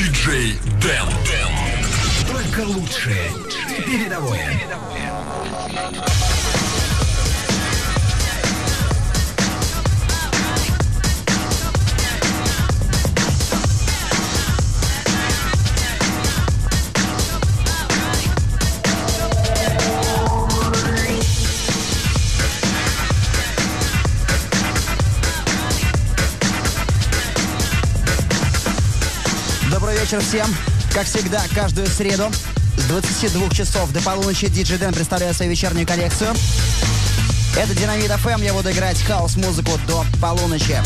Диджей Дэн. Только лучшее. Передовое. Передовое. вечер всем. Как всегда, каждую среду с 22 часов до полуночи Диджи Дэн представляет свою вечернюю коллекцию. Это Динамит FM, эм. я буду играть хаос-музыку до полуночи.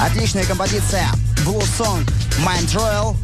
Отличная композиция. Blue Song Mind Royal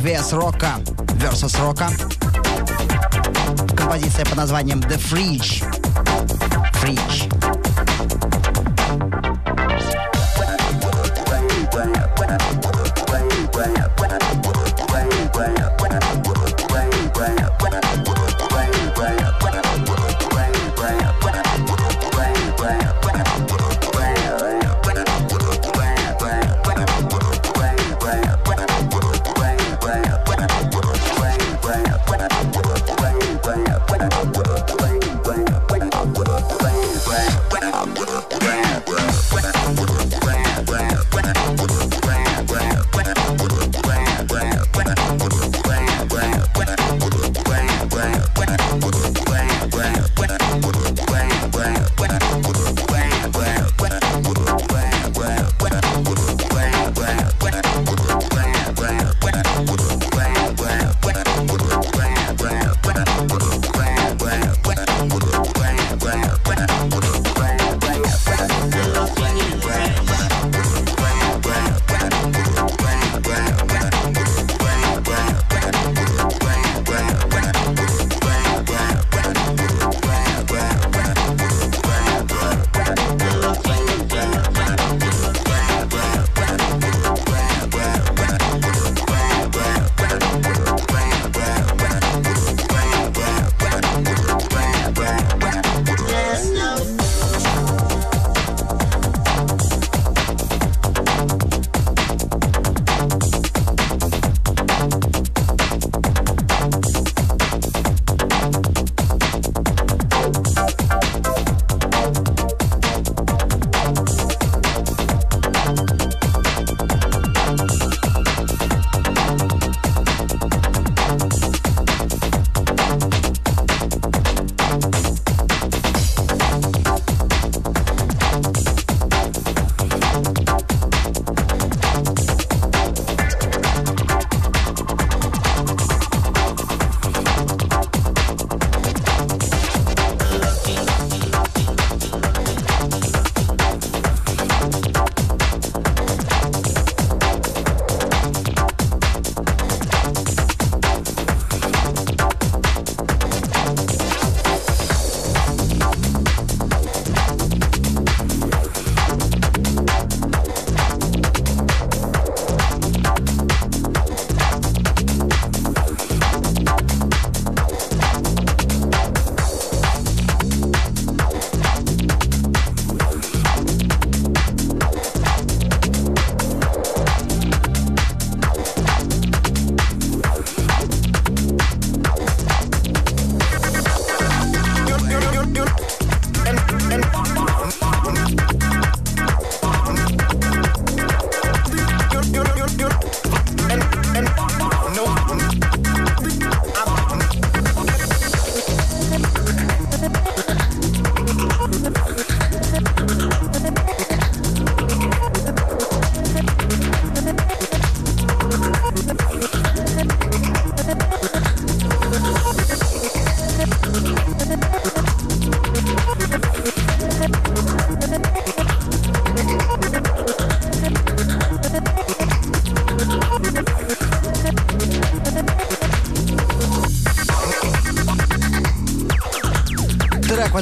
Vs Рока versus Рока. Композиция под названием The Fridge. Fridge.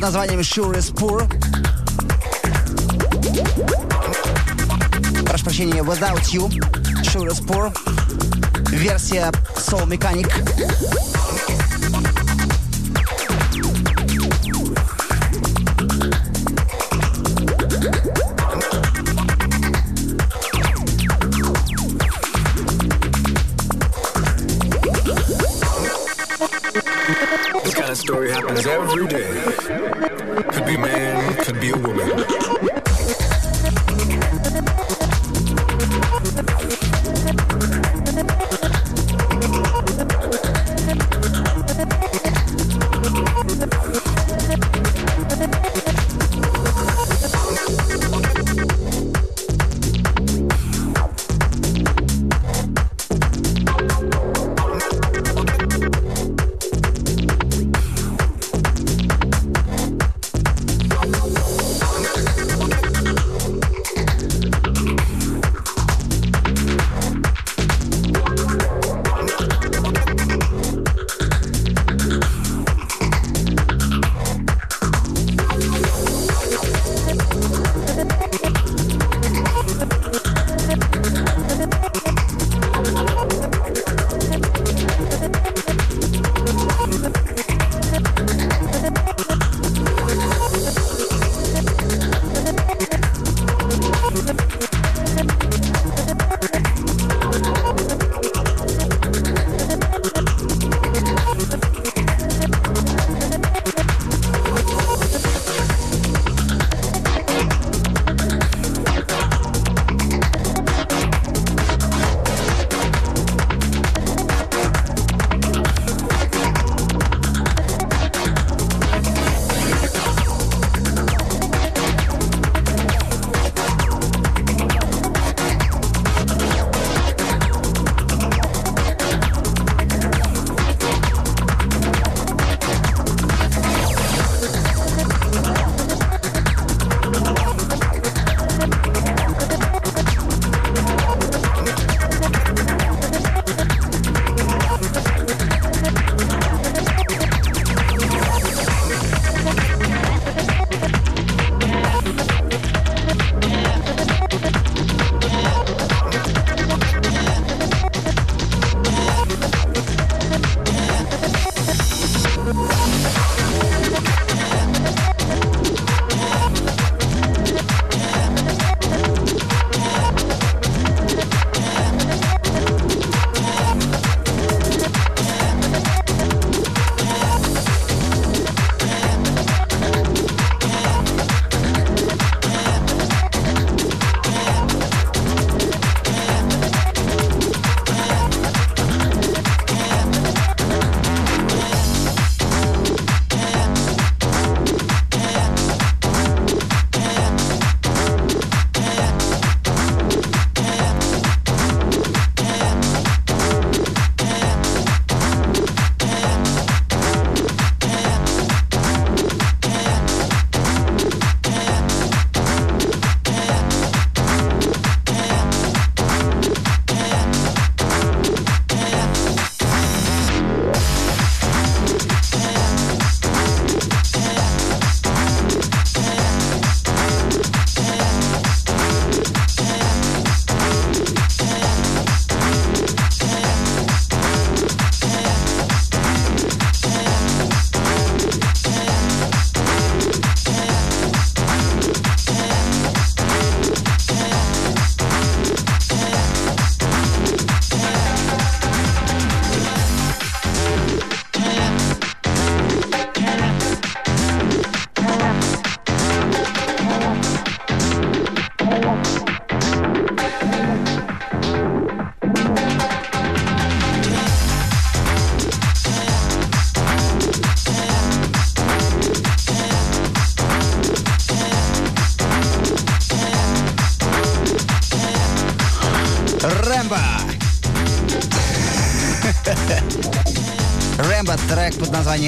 Названием Sure is Poor. Прошу прощения, Without You, Sure is Poor. Версия Soul Mechanic. Every day.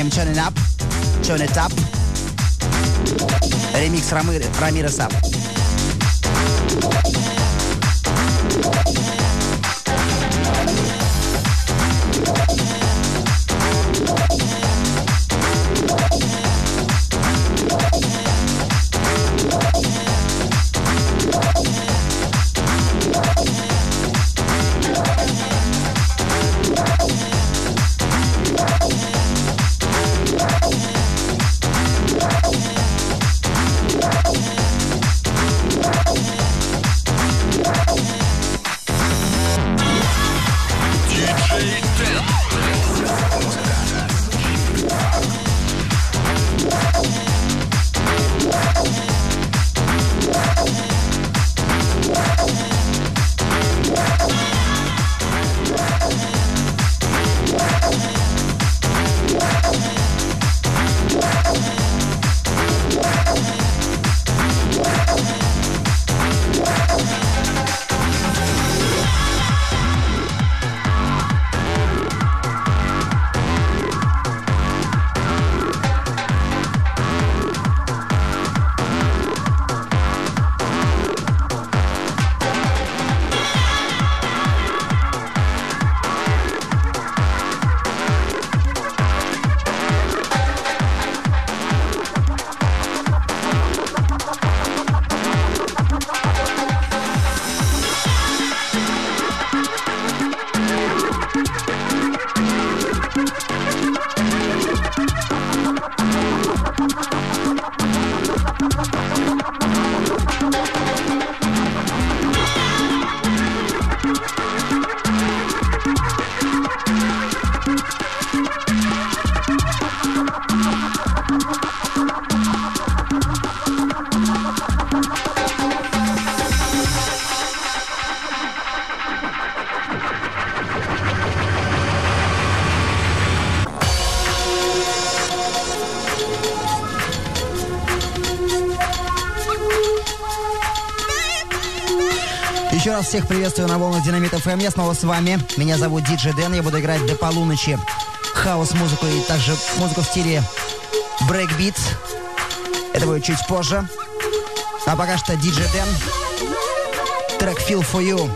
I'm turning Up. Turn It Up. Remix Ramir Ramirez Up. Всех приветствую на волнах Динамит ФМ. Я снова с вами. Меня зовут Диджей Дэн. Я буду играть до полуночи хаус-музыку и также музыку в стиле брейкбит. Это будет чуть позже. А пока что Диджей Дэн. Трек Feel For You.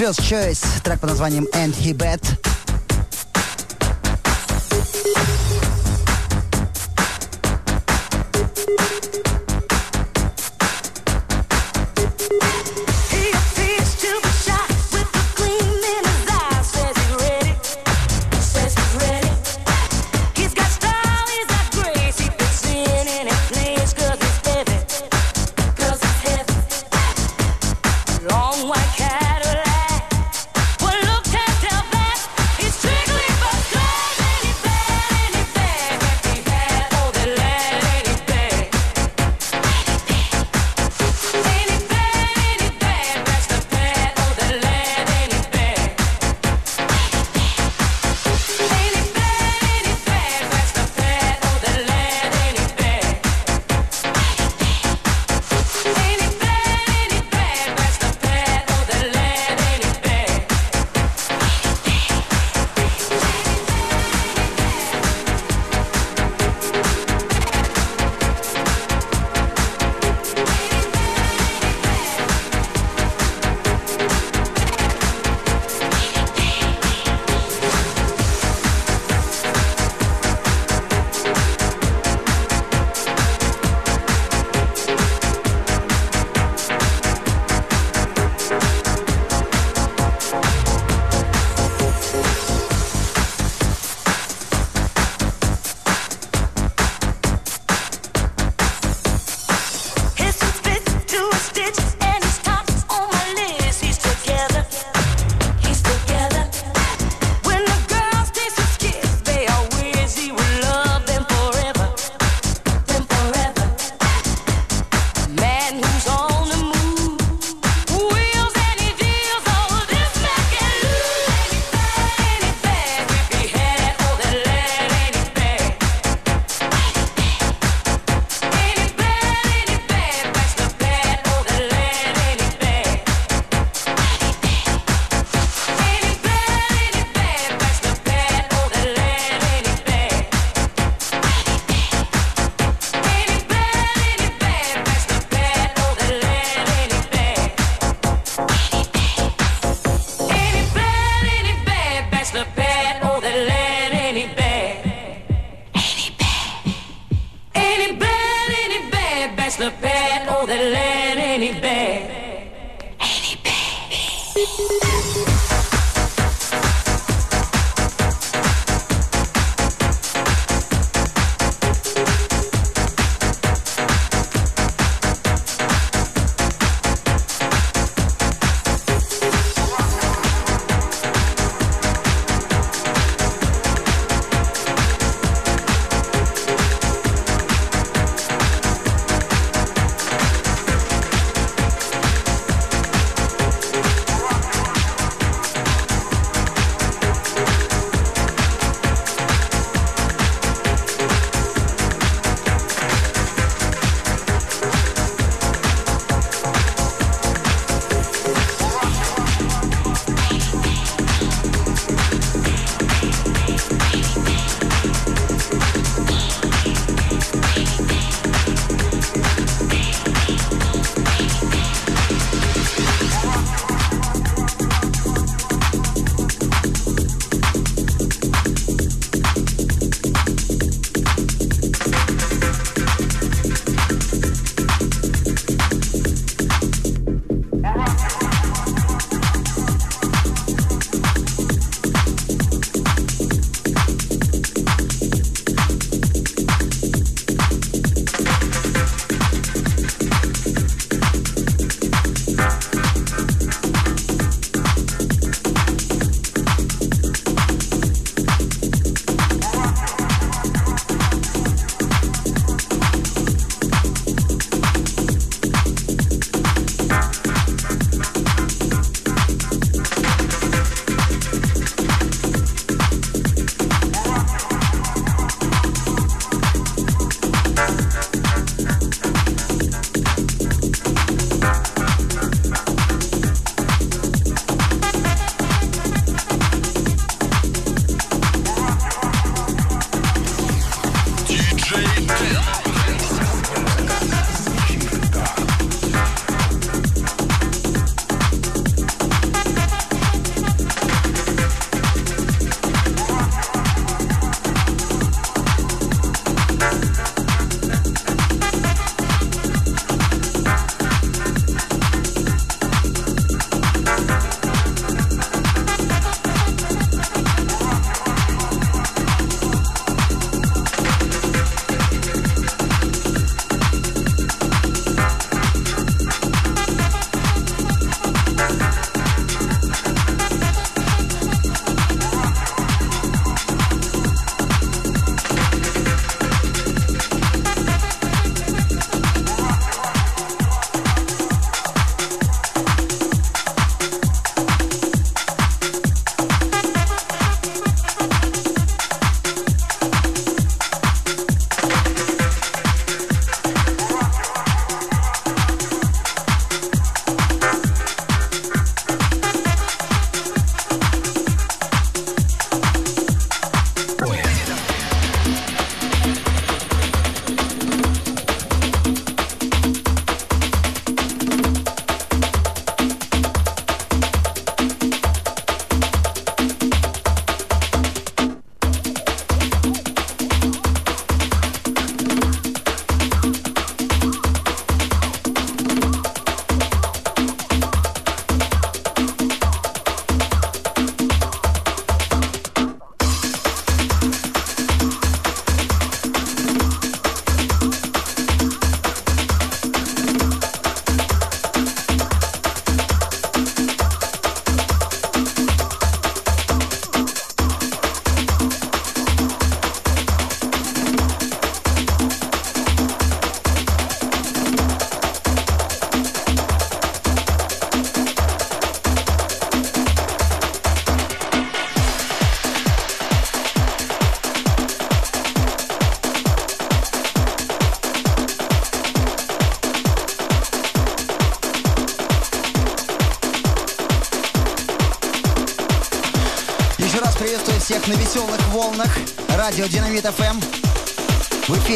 First Choice, трек под названием And He Bet.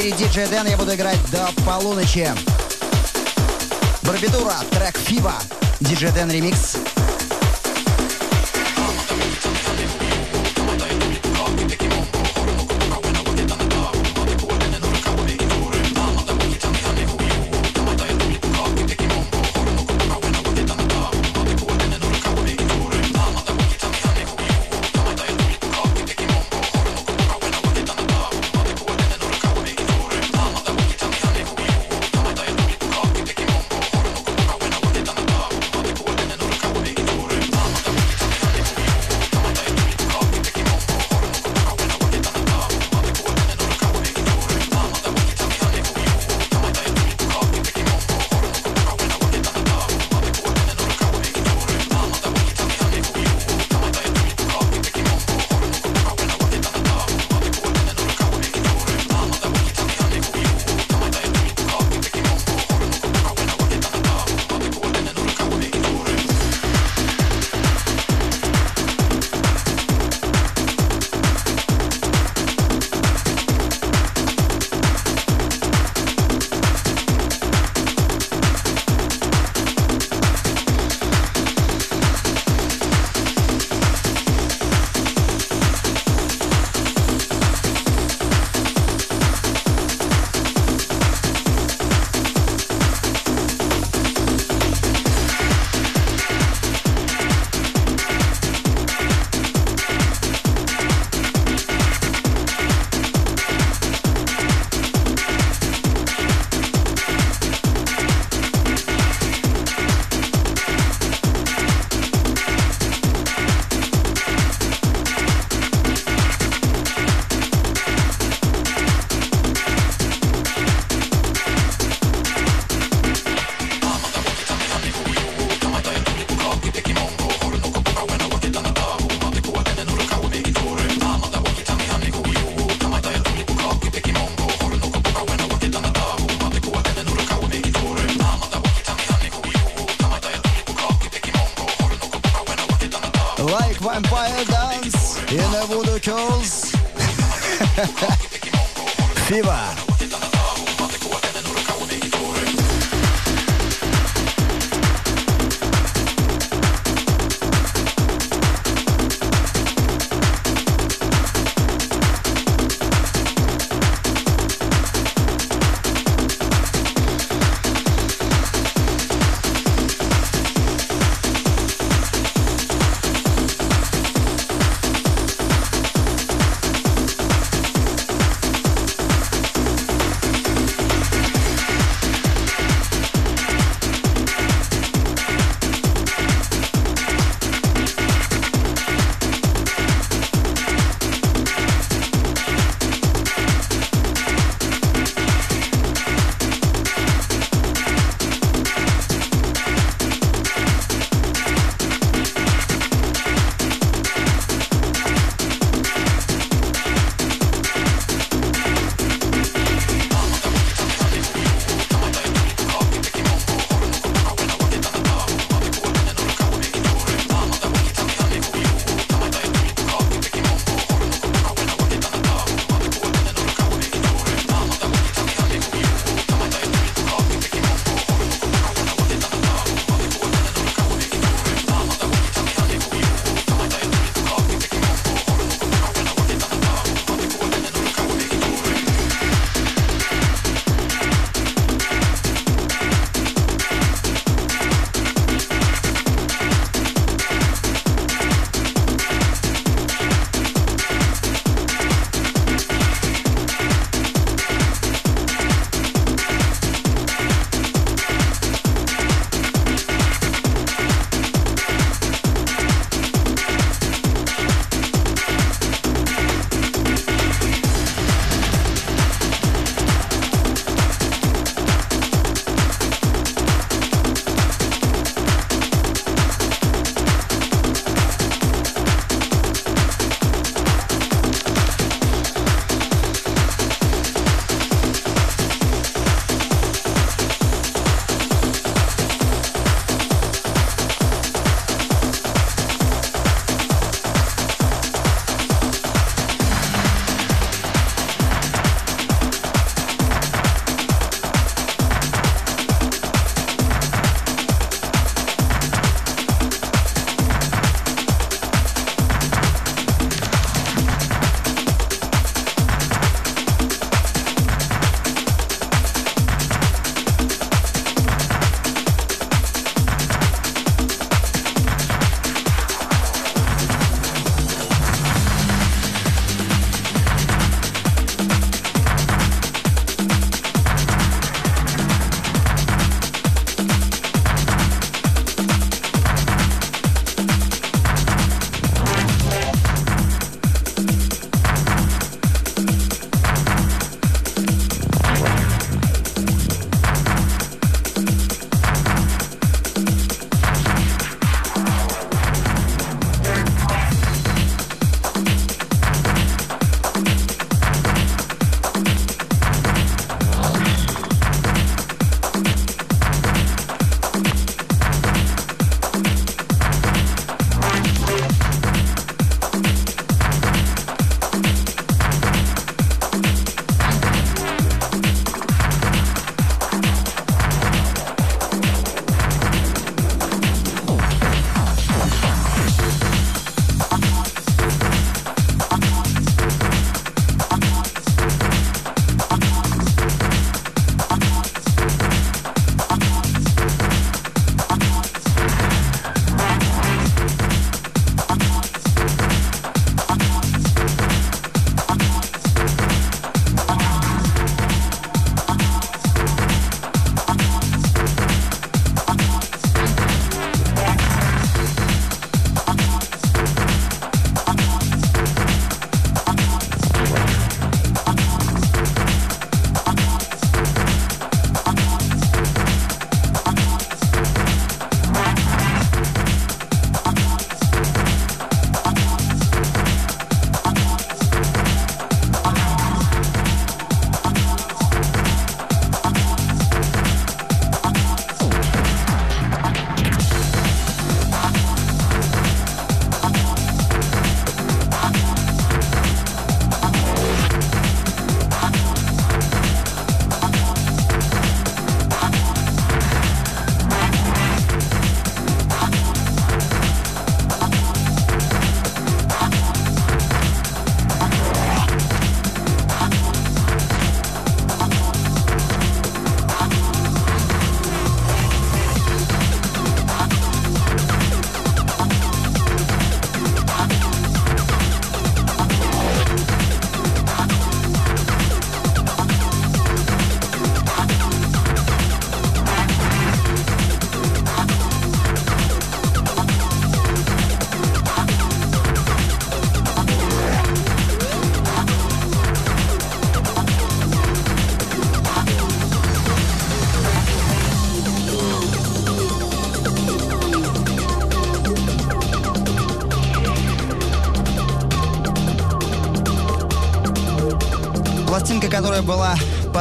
Эфире диджей Дэн я буду играть до полуночи. Барбитура, трек Фива. Диджей Дэн ремикс.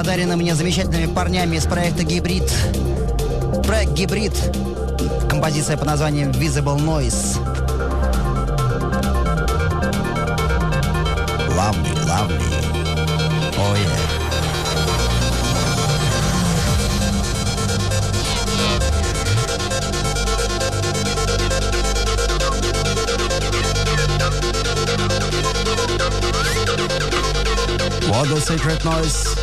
Подарена мне замечательными парнями из проекта «Гибрид». Проект «Гибрид». Композиция под названием «Visible Noise». Lovely, lovely. Oh yeah. What the secret noise?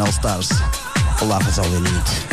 All Stars. Olá, we need.